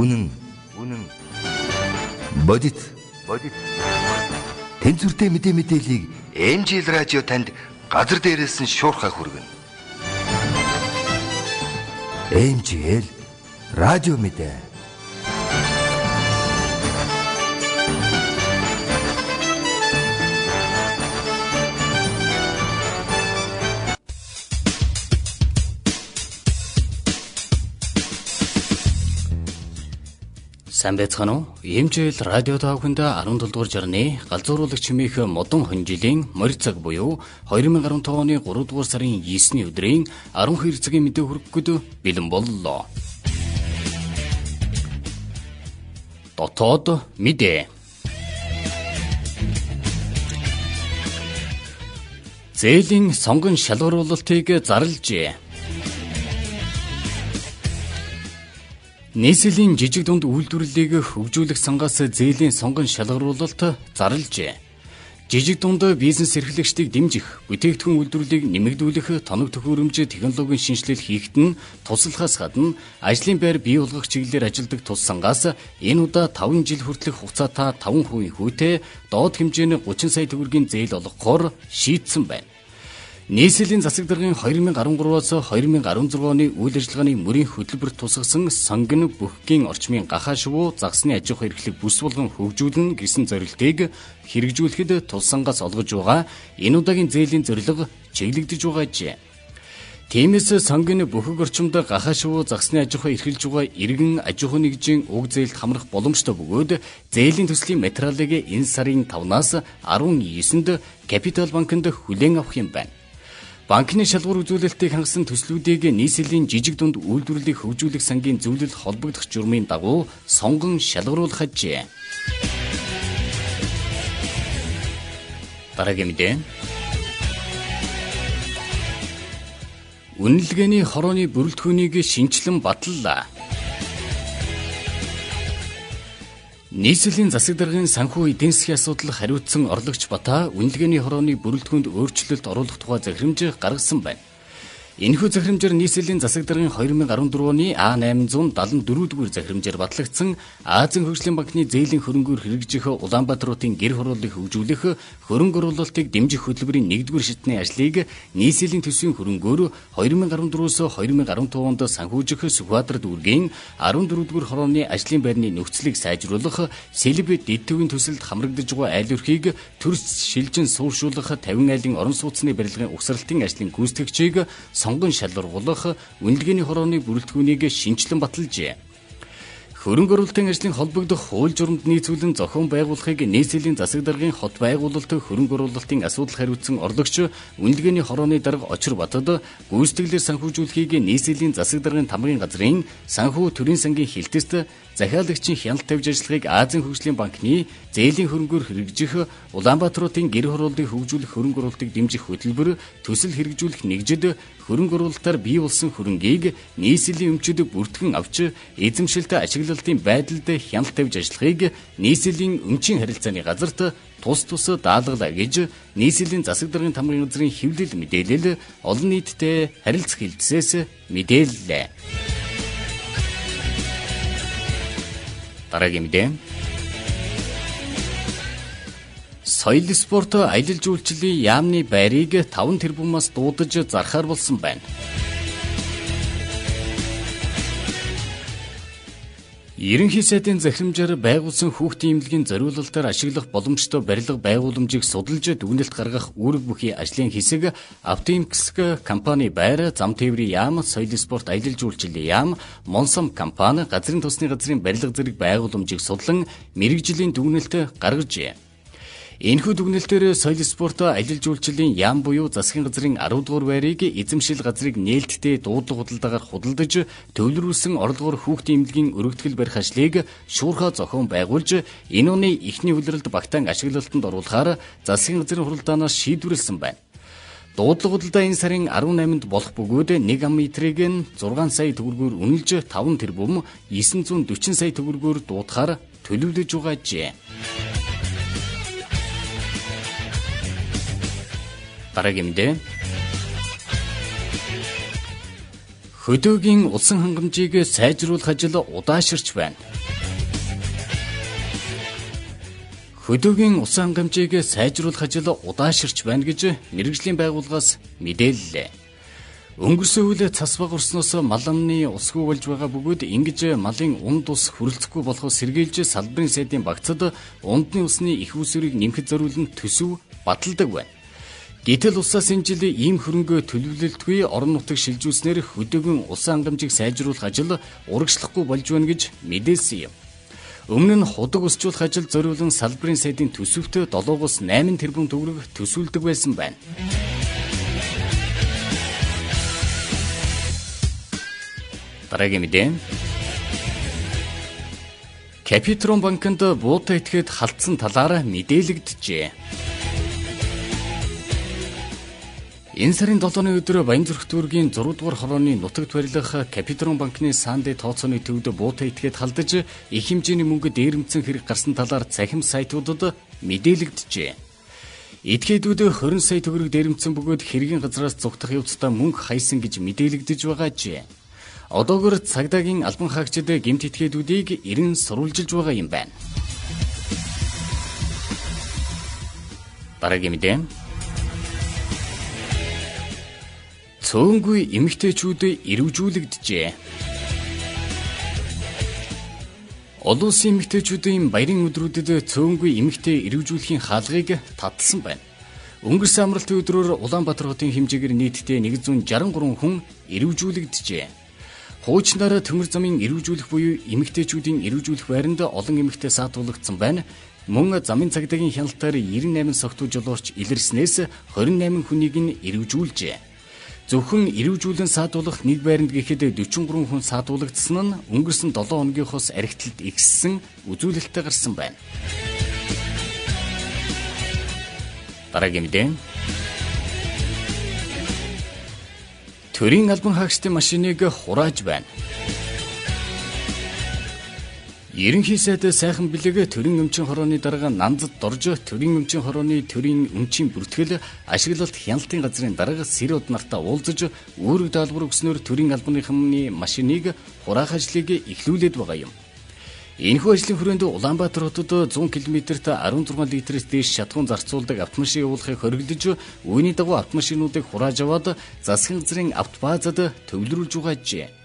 Үнэн. Үнэн. Бодит. Бодит. Тэнцвэртэй мэдээ мэдээллийг MJL радио танд газар дээрээс нь шуурхай хүргэнэ. MJL радио мэдээ Сайн байцгаана уу? Эмжэл радио таахынд 17 дугаар жарны галзууруулагч хэмээх модон хонжилийн морь цаг буюу 2015 оны 3 дугаар сарын 9-ний өдрийн 12 цагийн мэдээ хүргэхэд бэлэн боллоо. Дотоод мэдээ. Зээлийн сонгон шалгаруулалтыг зарлжээ. Нийслэлийн жижиг дунд үйлдвэрлэлийг хөгжүүлэх сангаас зээлийн сонгон шалгаруулалт зарлжээ. Жижиг дунд бизнес эрхлэгчдийг дэмжих, бүтээгдэхүүн үйлдвэрлэлийг нэмэгдүүлэх, тоног төхөөрөмж технологийн шинжилэл хийхэд нь туслахаас гадна ажлын байр бий болгох чиглэлээр ажилладаг тус сангаас энэ удаа 5 жил хүртэлх хугацаатай 5% хүүтэй доод хэмжээний 30 сая төгрөгийн зээл олгохоор шийдсэн байна. Нийслэлийн засаг даргын 2013-аас 2016 оны үйл ажиллагааны мөрийн хөтөлбөрт тусгасан сонгон бүхгийн орчмын гахаа шувуу загсны аж ахуй эрхлэг бүс болгон хөгжүүлнэ гэсэн зорилтыг хэрэгжүүлэхэд тулсангаас олгож байгаа энэ удаагийн зээлийн зорилго чиглэгдэж байгаа ажээ. Тиймээс сонгоны бүхэг орчимд гахаа шувуу загсны аж ахуй эрхэлж байгаа иргэн аж ахуй нэгжийн уг зээлд хамрах боломжтой бөгөөд зээлийн төслийн материалыг энэ сарын 5-наас 19-нд Capital банкнд хүлээн авах юм байна. Банкны шалгуур үзүүлэлтийг хангасан төслүүдийг нийслэлийн жижиг дунд үйлдвэрлэлийг хөгжүүлэх сангийн зөвлөл холбогдох журмын дагуу сонгон шалгаруулах ажээ. Дараагийн мэдээ. Үнэлгээний хорооны бүрэлдэхүүнийг шинчлэн баталлаа. Нийслэлийн засаг даргын санхүү эдийн засгийн асуудал хариуцсан орлогч Бата үнэлгээний хорооны бүрэлдэхүүнд өөрчлөлт оруулах тухай захирамж гаргасан байна. Энэхүү захирамжаар нийслэлийн засаг даргын 2014 оны А874 дугаар захирамжаар батлагдсан Азийн хөгжлийн банкны зээлийн хөрөнгөөр хэрэгжих Улаанбаатарын гэр хорооллыг хөгжүүлэх хөрөнгө оруулалтыг дэмжих хөтөлбөрийн 1-р шатны ажлыг нийслэлийн төсвийн хөрөнгөөр 2014-өөс 2015 онд санхүүжих Сүхбаатар дүүргийн 14-р хорооны ажлын байрны нөхцөлийг сайжруулах Сэлб дэдтөвийн төсөлд хамрагдаж байгаа айл өрхийг төрс шилжин сууршуулах 50 айлын орон сууцны барилгын угсралтын ажлын гүйцэтгэгчийг сонгон шалгаруулах үнэлгээний хорооны бүрэлдэхүүнийг шинчлэн баталжээ. Хөрөнгө оруулалтын ажлын холбогдох хууль журамд нийцүүлэн зохион байгуулахыг нийслэлийн засаг даргын хот байгуулалт хөрөнгө оруулалтын асуудал хариуцсан орлогч үнэлгээний хорооны дарга очир батад гүйцэтгэлээр санхүүжүүлэхийг нийслэлийн засаг даргын тамгын газрын санхүү төрийн сангийн хилтэст захиалагчийн хяналт тавьж ажиллахыг Азийн хөгжлийн банкны зээлийн хөрөнгөөр хэрэгжих Улаанбаатарын гэр хорооллыг хөгжүүлэх хөрөнгө оруулалтыг дэмжих хөтөлбөр төсөл хэрэгжүүлэх нэгжид хөрөнгө оруулалтаар бий болсон хөрөнгийг нийслэлийн өмчөд бүртгэн авч эзэмшилт ашиглалтын байдалд хяналт тавьж ажиллахыг нийслэлийн өмчийн харилцааны газарт тус тус даалгалаа гэж нийслэлийн засаг даргын тамгын газрын хэвлэл мэдээлэл олон нийтэд харилцах хилцээс мэдээллээ. Дараагийн мэдээ. Соёл спорт аялал жуулчлалын яамны байрыг 5 тэрбумаас дуудаж зархаар болсон байна. Ерөнхий сайдын захирамжаар байгуулсан хүүхдийн эмнэлгийн зориулалтаар ашиглах боломжтой барилга байгууламжийг судалж дүгнэлт гаргах үүрэг бүхий ажлын хэсэг Автоимкс компани байр, зам тээврийн яам, соёл спорт аялал жуулчлалын яам, Монсом компани газрын тосны газрын барилга зэрэг байгууламжийг судлан мэрэгжлийн дүгнэлт гаргажээ. Энэхүү дүгнэлтээр соёл спорт аялал жуулчлалын яам буюу засгийн газрын 10 дугаар байрыг эзэмшил газрыг нээлттэй дуудлага худалдаагаар худалдаж төвлөрүүлсэн орлогоор хүүхдийн эмнэлгийн өргөтгөл барих ажлыг шуурхаа зохион байгуулж энэ оны эхний хүлрэлд багтаан ашиглалтанд оруулахаар засгийн газрын хуралдаанаас шийдвэрлсэн байна. Дуудлага худалдаа энэ сарын 18-нд болох бөгөөд 1 ам метрийг нь 6 сая төгрөгөөр үнэлж 5 тэрбум 940 сая төгрөгөөр дуудахаар төлөвлөж байгаа ажээ. Дараагийн мэдээ. Хөдөөгийн улсын хангамжийг сайжруулах ажил удааширч байна. Хөдөөгийн улсын хангамжийг сайжруулах ажил удааширч байна гэж мэрэгжлийн байгууллагаас мэдээллээ. Өнгөрсөн үйл цас багурсноос мал амны усгүй болж байгаа бөгөөд ингэж малын унд ус хүрэлцэхгүй болохоос сэргийлж салбарын сайдын багцад ундны усны их усүрийг нэмэхэд зориулсан төсөв баталдаг байна. Гэтэл улсаас энэ жил ийм хөрөнгө төлөвлөлтгүй орон нутаг шилжүүлснээр хөдөөгийн улсын хангамжийг сайжруулах ажил урагшлахгүй болж байна гэж мэдээлсэн юм. Өмнө нь худаг усжуулах ажил зориулан салбарын сайдын төсөвт 7-оос 8 тэрбум төгрөг төсвөлдөг байсан байна. Дараагийн мэдээ. Капитрон банкнд буутай этгээд халтсан талаар мэдээлэгдэжээ. Энэ сарын 7-ны өдөр Баянзүрх дүүргийн 6 дугаар хорооны нутагт барилах Капитрон банкны Сандэ тооцооны төвд буутай этгээд халдаж их хэмжээний мөнгө дээрэмдсэн хэрэг гарсан талаар цахим сайтуудад мэдээлэгдэжээ. Этгээдүүд 20 сая төгрөг дээрэмдсэн бөгөөд хэргийн газраас зүгтах явцдаа мөнгө хайсан гэж мэдээлэгдэж байгаажээ. Одоогор цагдаагийн албан хаагчид гэмт этгээдүүдийг эрен сурвалжилж байгаа юм байна. Дараагийн мэдээ цөөнгүй эмэгтэйчүүдэд ирвжүүлэгдэжээ. Олон улсын эмэгтэйчүүдийн баярын өдрүүдэд цөөнгүй эмэгтэй ирвжүүлэхийн хаалгыг таталсан байна. Өнгөрсөн амралтын өдрөөр Улаанбаатар хотын хэмжээгээр нийтдээ 163 хүн ирвжүүлэгдэжээ. Хуучнаараа төмөр замын ирвжүүлэх буюу эмэгтэйчүүдийн ирвжүүлэх байранд олон эмэгтэй саатуулагдсан байна. Мөн замын цагдаагийн хяналтаар 98 согтуу жолоорч илэрснээс 28 хүнийг нь ирвжүүлжээ. Зөвхөн ирүүжүүлэн саадуулах нэг байранд гэхэд 43 хүн саадуулагдсан нь өнгөрсөн 7 хоногийнхоос архитэлд ихссэн үзүүлэлттэй гарсан байна. Дараагийн мэдээ. Төрийн албан хаагчдын машиныг хурааж байна. Ерөнхий сайд сайхан бэлэг төрийн өмчийн хорооны дарга Нандад дорж төрийн өмчийн хорооны төрийн өмчийн бүртгэл ашиглалт хяналтын газрын дарга Сэрод нартаа уулзаж үүрэг даалгавар өгснөөр төрийн албаныхны машиныг хураах ажлыг эхлүүлээд байгаа юм. Энэхүү ажлын хүрээнд Улаанбаатар хотод 100 км-т 16 литрээс дээш шатхуун зарцуулдаг автомашин явуулахыг хориглож, үүний дагуу автомашинуудыг хурааж аваад засгийн газрын автобазад төвлөрүүлж байгаажээ.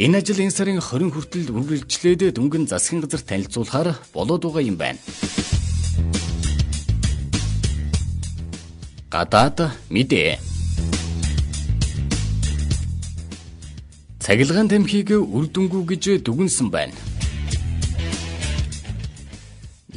Энэ ажил энэ сарын 20 хүртэл үргэлжлээд дөнгөн засгийн газар танилцуулахаар болоод байгаа юм байна. Гадаад мэдээ. Цахилгаан тамхиг үр дүнгүй гэж дүгнсэн байна.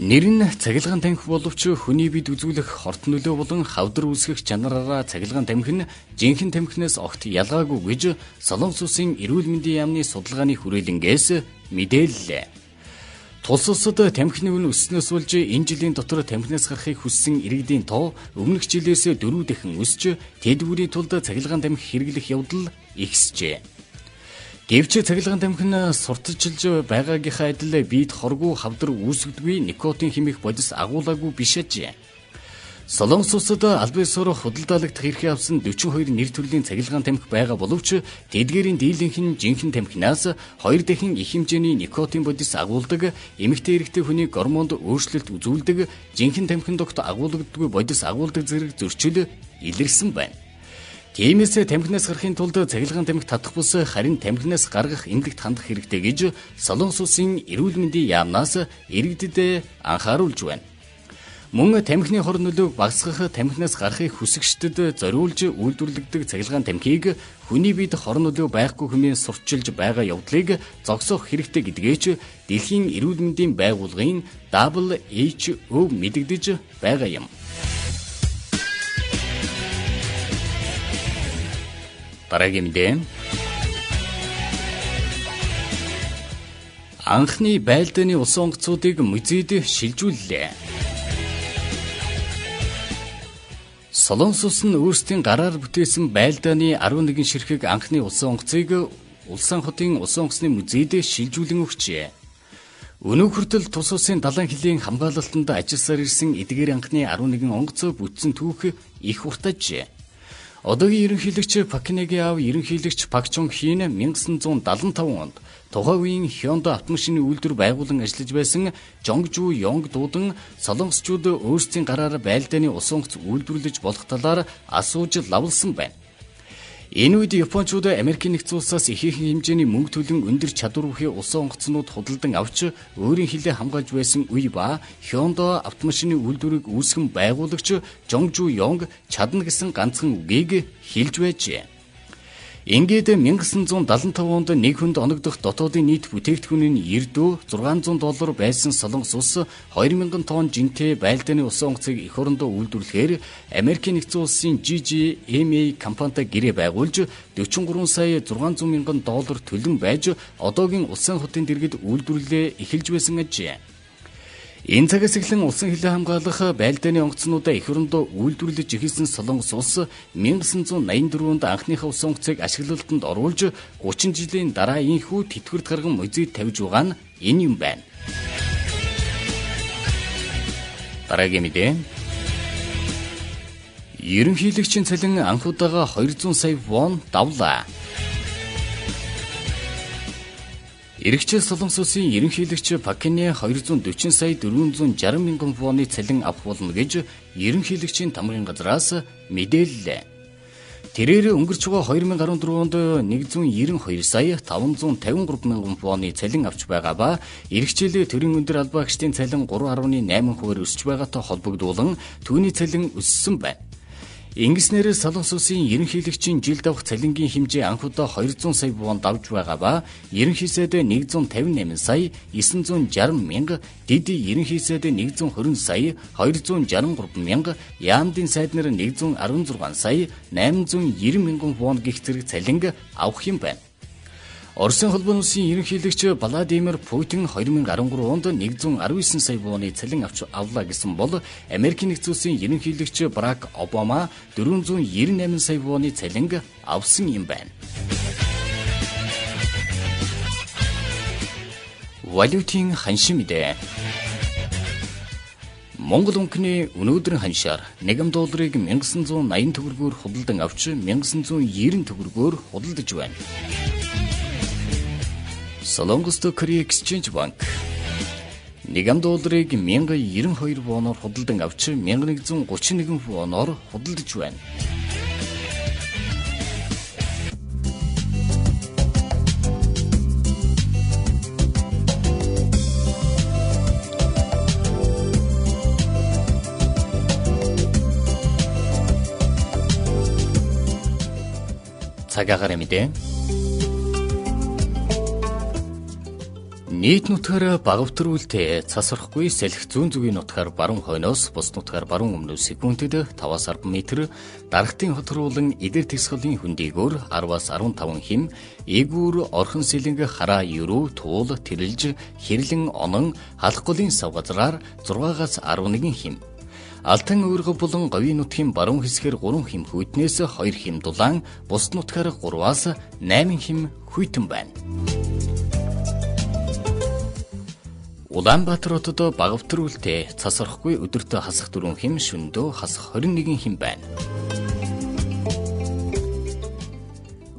Нэр нь цахилгаан тамхи боловч хүний бид үзүүлэх хорт нөлөө болон хавдар үүсгэх чанараараа цахилгаан тамхи нь жинхэнэ тамхинаас огт ялгаагүй гэж Солонгос улсын эрүүл мэндийн яамны судалгааны хүрээлэнгээс мэдээллээ. Тулс улсад тамхины үн өснөөс болж энэ жилийн дотор тамхинаас гарахыг хүссэн иргэдийн тоо өмнөх жилээс дөрөв дахин өсч тэд бүрийн тулд цахилгаан тамхи хэрэглэх явдал ихсжээ. Гэвч цахилгаан тамхин сурталчилж байгаагийнхаа адил биед хоргүй хавдар үүсгдгүй никотин хэмээх бодис агуулаагүй биш ажээ. Солонгос улсад албан ёсоор худалдаалагдах эрхээ авсан 42 нэр төрлийн цахилгаан тамхи байгаа боловч тэдгээрийн дийлэнх нь жинхэнэ тамхинаас хоёр дахин их хэмжээний никотин бодис агуулдаг, эмэгтэй эрэгтэй хүний гормонд өөрчлөлт үзүүлдэг, жинхэнэ тамхин догт агуулгадгүй бодис агуулдаг зэрэг зөрчил илэрсэн байна. Тиймээс тамхинаас гарахын тулд цахилгаан тамхи татах бус харин тамхинаас гаргах эмнэлэгт хандах хэрэгтэй гэж Солонгос улсын эрүүл мэндийн яамнаас иргэдэд анхааруулж байна. Мөн тамхины хор нөлөөг багасгах тамхинаас гарахыг хүсэгчдэд зориулж үйлдвэрлэгдэг цахилгаан тамхиг хүний биед хор нөлөө байхгүй хэмээн сурчилж байгаа явдлыг зогсоох хэрэгтэй гэдгээч дэлхийн эрүүл мэндийн байгууллагын WHO мэдэгдэж байгаа юм. Дараагийн мэдээ. Анхны байлдааны усан онгоцуудыг музейд шилжүүллээ. Солонгос улс нь өөрсдийн гараар бүтээсэн байлдааны 11 ширхэг анхны усан онгоцыг Улаан хотын усан онгоцны музейд шилжүүлэн өгчээ. Өнөө хүртэл тус улсын далайн хилийн хамгаалалтанд ажилласаар ирсэн эдгээр анхны 11 онгоц бүтсэн түүх их уртажээ. Одоогийн ерөнхийлөгч Пакинегийн аав ерөнхийлөгч Пак Чон Хийн 1975 онд тухайн үеийн Hyundai автомашины үйлдвэр байгуулан ажиллаж байсан Жонгжу Йонг дуудан солонгосчууд өөрсдийн гараар байлдааны усан онгоц үйлдвэрлэж болох талаар асууж лавлсан байна. Энэ үед Япончууд Америкийн нэгдсэн улсаас ихээхэн хэмжээний мөнгө төлөн өндөр чадвар бүхий усан онгоцнууд худалдан авч өөрийн хилээ хамгаалж байсан үе ба Hyundai автомашины үйлдвэрийг үүсгэн байгуулагч Жongju Yong чадна гэсэн ганцхан үгийг хэлж байжээ. Ингээд 1975 онд нэг хүнд оногдох дотоодын нийт бүтээгдэхүүний эрдөө 600 доллар байсан Солонгос улс 2000 тонн жинтэй байлдааны усан онгоцыг эх орондоо үйлдвэрлэхээр Америкийн нэгдсэн улсын GGMA компанитай гэрээ байгуулж 43 сая 600 мянган доллар төлөн байж одоогийн улсын хотын дэргэд үйлдвэрлэлээ эхэлж байсан ажээ. Энэ цагаас эхлэн улсын хилээ хамгаалах байлдааны онгоцнуудаа эх орондоо үйлдвэрлэж эхэлсэн Солонгос улс 1984 онд анхныхаа усан онгоцыг ашиглалтанд оруулж 30 жилийн дараа инхүү тэтгэврт гарган музейд тавьж байгаа нь энэ юм байна. Дараагийн мэдээ Ерөнхийлөгчийн цалин анхудаага 200 сая вон давлаа. Иргэжил Солонгос улсын ерөнхийлөгч Пакине 240 сая 460 мянган воны цалин авах болно гэж ерөнхийлөгчийн тамгын газраас мэдээллээ. Тэрээр өнгөрч байгаа 2014 онд 192 сая 553 мянган воны цалин авч байгаа ба иргэжил төрийн өндөр албаагчдын цалин 3.8 хувиар өсөж байгаатай холбогдуулан түүний цалин өссөн байна. Ингэснээр Солонгос улсын ерөнхийлөгчийн жилд авах цалингийн хэмжээ анхудаа 200 сая вон давж байгаа ба ерөнхийсэд 158 сая 960 мянга, дэд ерөнхийсэд 120 сая 263 мянга, яамдын сайднаар 116 сая 890 мянган вон гих зэрэг цалин авах юм байна. Оросын холбооны ерөнхийлөгч Владимир Путин 2013 онд 119 сая вооны цалин авч авлаа гэсэн бол Америкийн нэгдсэн улсын ерөнхийлөгч Барак Обама 498 сая вооны цалин авсан юм байна. Валютын ханшин мэдээ. Монгол өнгөний өнөөдрийн ханшаар 1 долларыг 1980 төгрөгөөр худалдан авч 1990 төгрөгөөр худалдаж байна. Солонгос Korea Exchange Bank 1 долларыг 1092 воноор худалдан авч 1131 воноор худалдаж байна. цагаагаар мэдээ Нийт нутгаар багавтруултээ цасрахгүй салхи зүүн зүгийн нутгаар баруун хойноос бус нутгаар баруун өмнөөс секундэд 5-аас 10 м, дарагтын хотруулан идэр тисгалын хүндээгөөр 10-аас 15 хим, ээгүүр орхон сэлэнг хараа ерөө туул тэрэлж хэрлэн онон халахгуулын сав газраар 6-аас 11 хим. Алтан өөргө болон говийн нутгийн баруун хэсгээр 3 хим хүйтнээс 2 хим дулаан, бус нутгаар 3-аас 8 хим хүйтэн байна. Улаанбаатар хотод багавтар үлтээ цасрахгүй өдөртөө хасах 4 хим шөндөө хасах 21 хим байна.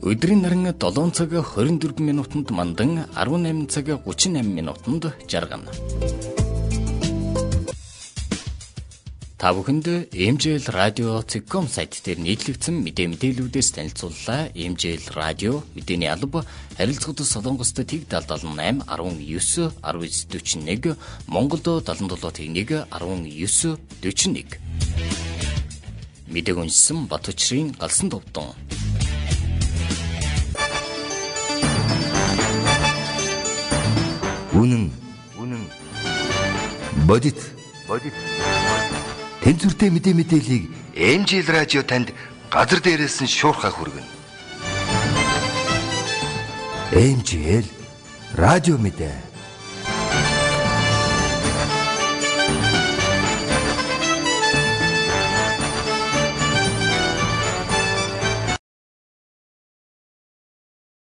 Өдрийн наран 7 цаг 24 минутанд мандан 18 цаг 38 минутанд жаргана. Та бүхэнд MJL радио Цэгком сайт дээр нийтлэгдсэн мэдээ мэдээллүүдээс танилцууллаа. MJL радио мэдээний алба харилцагт Солонгост тэг 778 19 1941 Монголд 77 19 41 Мэдээг уншсан Батучрын галсан товдон. Үнэн үнэн бодит бодит тэнцвэртэй мэдээ мэдээллийг MJL радио танд газар дээрээс нь шуурхаа хүргэнэ. MJL радио мэдээ